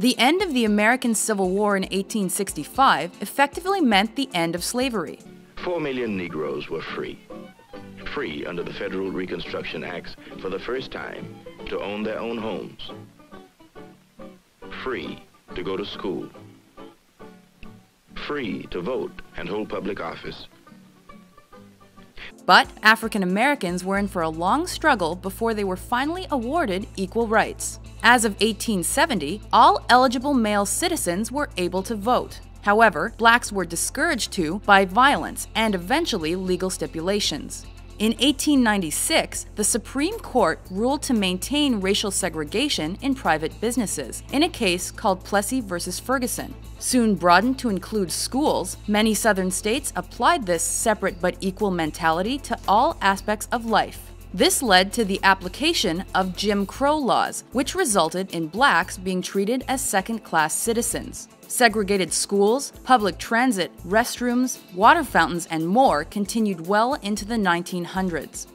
The end of the American Civil War in 1865 effectively meant the end of slavery. Four million Negroes were free. Free under the Federal Reconstruction Acts for the first time to own their own homes. Free to go to school. Free to vote and hold public office. But African Americans were in for a long struggle before they were finally awarded equal rights. As of 1870, all eligible male citizens were able to vote. However, blacks were discouraged to by violence and eventually legal stipulations. In 1896, the Supreme Court ruled to maintain racial segregation in private businesses in a case called Plessy v. Ferguson. Soon broadened to include schools, many southern states applied this separate but equal mentality to all aspects of life. This led to the application of Jim Crow laws, which resulted in blacks being treated as second class citizens. Segregated schools, public transit, restrooms, water fountains, and more continued well into the 1900s.